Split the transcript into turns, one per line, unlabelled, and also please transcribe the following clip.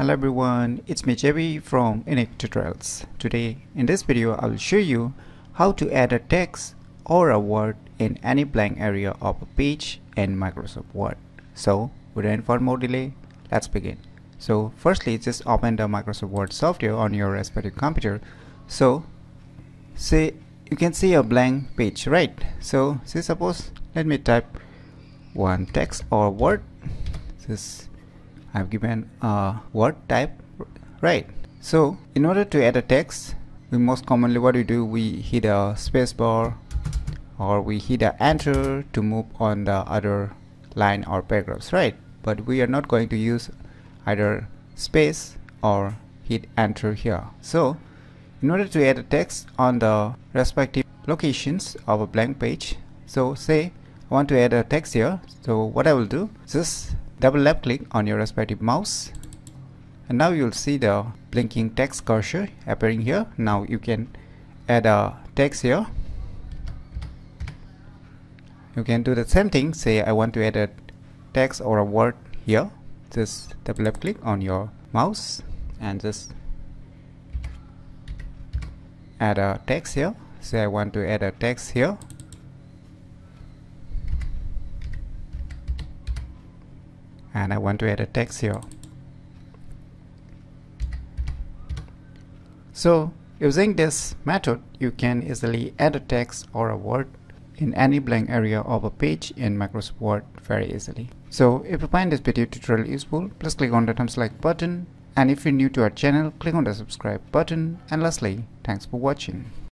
Hello everyone, it's me JB from Unique Tutorials. Today in this video I will show you how to add a text or a word in any blank area of a page in Microsoft Word. So without further more delay, let's begin. So firstly just open the Microsoft Word software on your respective computer. So say you can see a blank page right so say suppose let me type one text or word this I've given a word type. Right. So in order to add a text we most commonly what we do we hit a space bar or we hit a enter to move on the other line or paragraphs. Right. But we are not going to use either space or hit enter here. So in order to add a text on the respective locations of a blank page so say I want to add a text here. So what I will do just double left click on your respective mouse. And now you'll see the blinking text cursor appearing here. Now you can add a text here. You can do the same thing. Say I want to add a text or a word here. Just double left click on your mouse and just add a text here. Say I want to add a text here and I want to add a text here. So using this method you can easily add a text or a word in any blank area of a page in Microsoft Word very easily. So if you find this video tutorial useful please click on the thumbs like button. And if you're new to our channel click on the subscribe button. And lastly thanks for watching